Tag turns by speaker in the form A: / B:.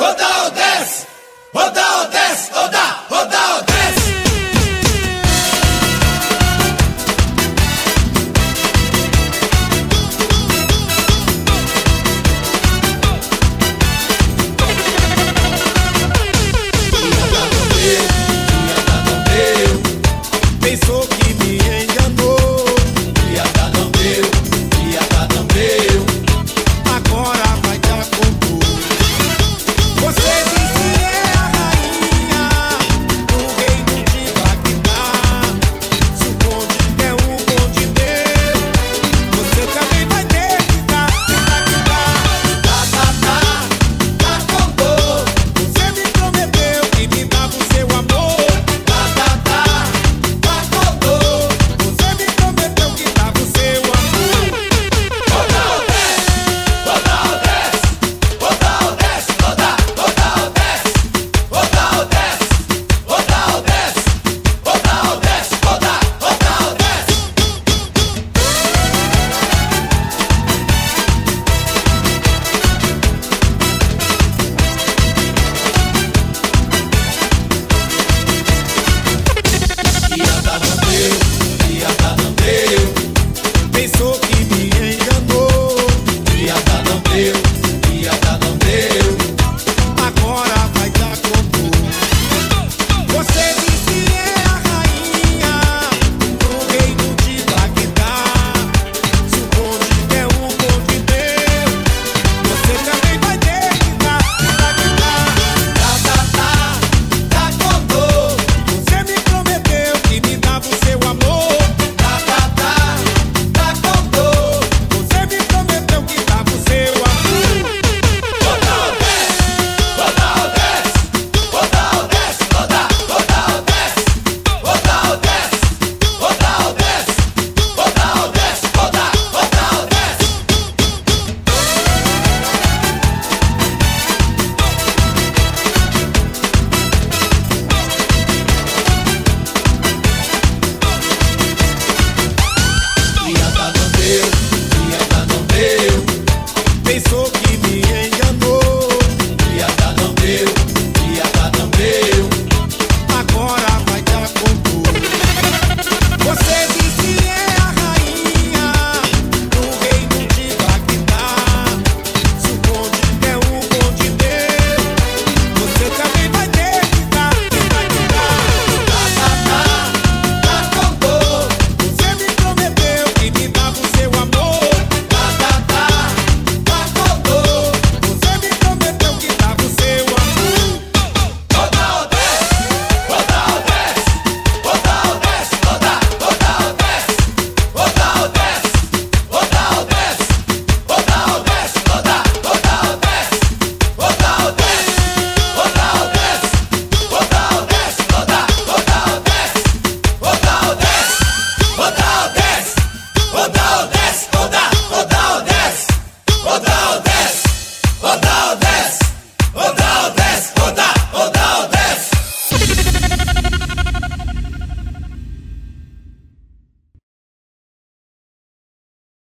A: Rodal 10! Rodal 10!